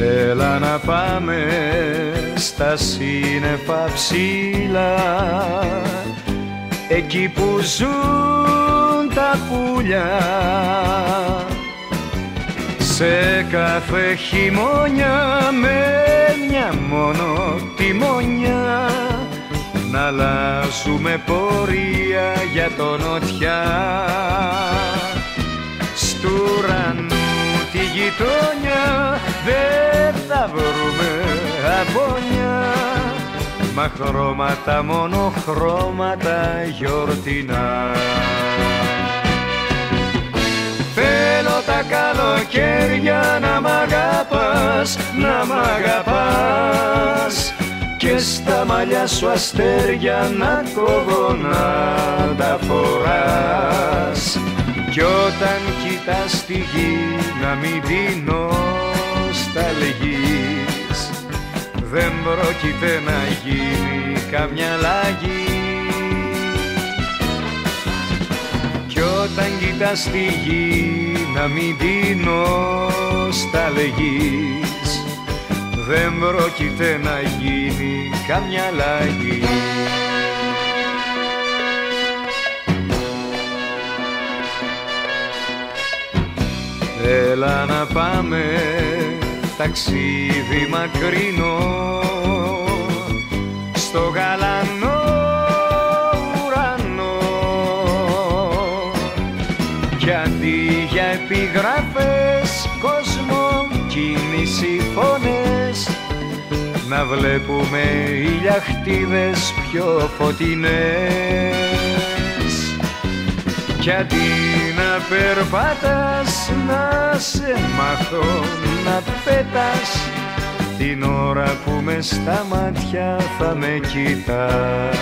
Έλα να πάμε στα σύννεφα ψηλά. Εκεί που ζουν τα πουλιά. Σε κάθε χειμώνια με μια μόνο τιμόνια. Να αλλάζουμε πορεία για το νοτιά. Στου ουρανού τη γειτόνια μα χρώματα μόνο χρώματα γιορτινά. Θέλω τα καλοκαίρια να μ' αγαπάς, να μ' αγαπάς. Και στα μαλλιά σου αστέρια να κόβω να τα φοράς. Κι όταν κοιτάς τη γη να μην την δεν πρόκειται να γίνει καμιά αλλαγή. Κι όταν κοιτάς τη γη να μην την νοσταλγείς. Δεν πρόκειται να γίνει καμιά αλλαγή. Έλα να πάμε ταξίδι μακρινό. Στο γαλανό ουρανό. Γιατί για επιγραφές κόσμο κίνηση φωνές. Να βλέπουμε ηλιαχτίδες πιο φωτεινές. Κι αντί να περπάτας να σε μάθω να πέτας την ώρα που με στα μάτια θα με κοιτάς.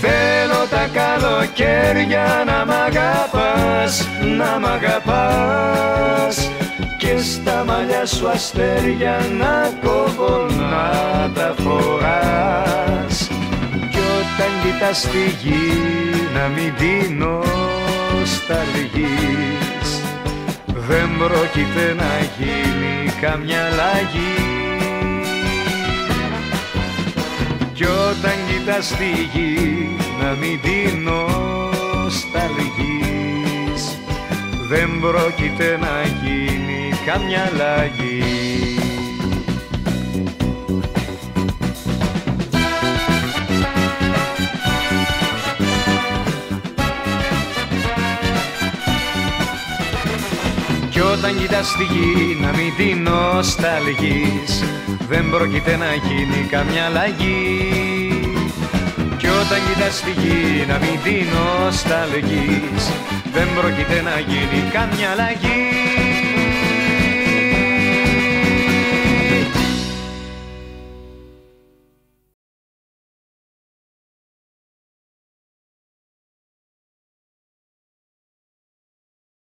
Θέλω τα καλοκαίρια να μ' αγαπάς, να μ' αγαπάς. Και στα μαλλιά σου αστέρια να κόβω να τα φοράς. Όταν κοιτάς τη γη να μην την νοσταλγείς δεν πρόκειται να γίνει καμιά αλλαγή. Κι όταν κοιτάς τη γη να μην την νοσταλγείς δεν πρόκειται να γίνει καμιά αλλαγή Κι όταν κοιτάς τη γη να μην την νοσταλγείς. Δεν πρόκειται να γίνει καμιά αλλαγή. Κι όταν κοιτάς τη γη να μην την νοσταλγείς. Δεν πρόκειται να γίνει καμιά αλλαγή